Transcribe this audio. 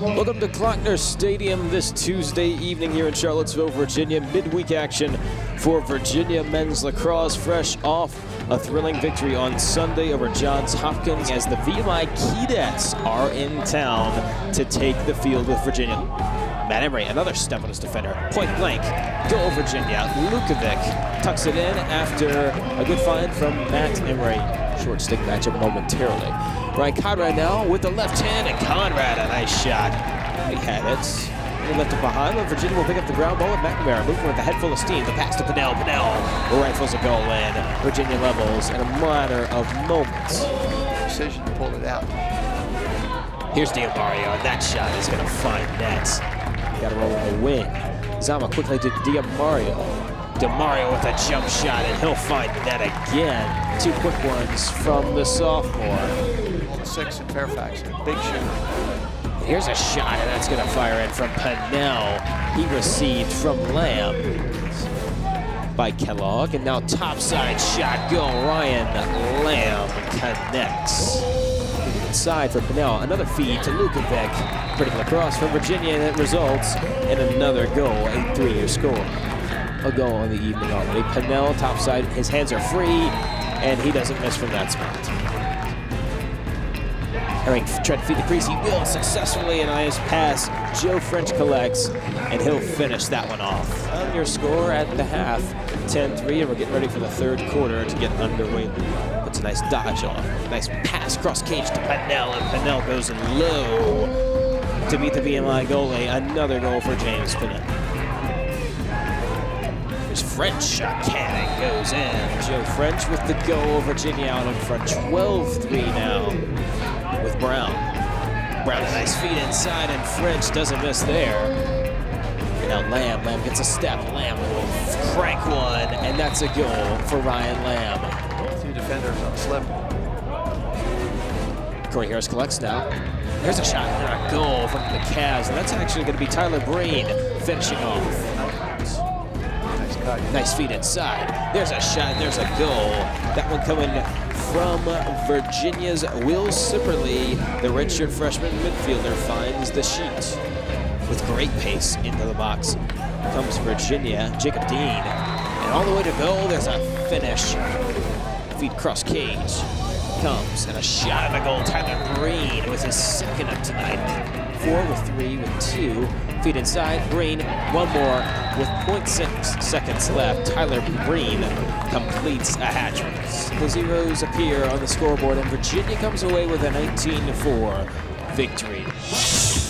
Welcome to Klockner Stadium this Tuesday evening here in Charlottesville, Virginia. Midweek action for Virginia men's lacrosse, fresh off a thrilling victory on Sunday over Johns Hopkins as the VMI Keydets are in town to take the field with Virginia. Matt Emery, another step on his defender. Point blank, go Virginia. Lukovic tucks it in after a good find from Matt Emery. Short stick matchup momentarily. Ryan Conrad now with the left hand, and Conrad, a nice shot. He had it. He left it behind, but Virginia will pick up the ground ball with McNamara. Moving with a head full of steam. The pass to Pinnell. Pinnell rifles a goal in. Virginia levels in a matter of moments. Decision to pull it out. Here's D'Amario, and that shot is going to find nets. Got to roll on the wing. Zama quickly to D'Amario. D'Amario with a jump shot, and he'll find net again. Two quick ones from the sophomore. Six in Fairfax, big shooter. Here's a shot, and that's going to fire in from Pinnell. He received from Lamb by Kellogg, and now topside shot go. Ryan Lamb connects. Inside for Pinnell, another feed to Lukovic. Pretty lacrosse from Virginia, and it results in another goal, a three-year score. A goal on the evening already. Pinnell topside, his hands are free, and he doesn't miss from that spot. Herring tried to feed the crease. He will successfully, and nice pass. Joe French collects, and he'll finish that one off. On your score at the half, 10-3, and we're getting ready for the third quarter to get underway. Puts a nice dodge on. Nice pass cross cage to Pinnell, and Pinnell goes in low to beat the VMI goalie. Another goal for James Pinnell. There's French shot cannon goes in. Joe French with the goal. Virginia out in front, 12-3 now with Brown. Brown a nice feed inside, and French doesn't miss there. And now Lamb, Lamb gets a step. Lamb will crank one, and that's a goal for Ryan Lamb. Two defenders on slip. Corey Harris collects now. There's a shot and a goal from the Cavs, and that's actually going to be Tyler Breen finishing off. Nice. Feed inside. There's a shot, there's a goal. That one coming from Virginia's Will Sipperly. The redshirt freshman midfielder finds the sheet. With great pace into the box comes Virginia, Jacob Dean. And all the way to goal, there's a finish. Feed cross cage comes, and a shot at the goal. Tyler Breen with his second of tonight. Four with three with two. Feed inside, Green, one more with 0.6 seconds left. Tyler Breen completes a hat trick. The zeros appear on the scoreboard, and Virginia comes away with a 19-4 victory.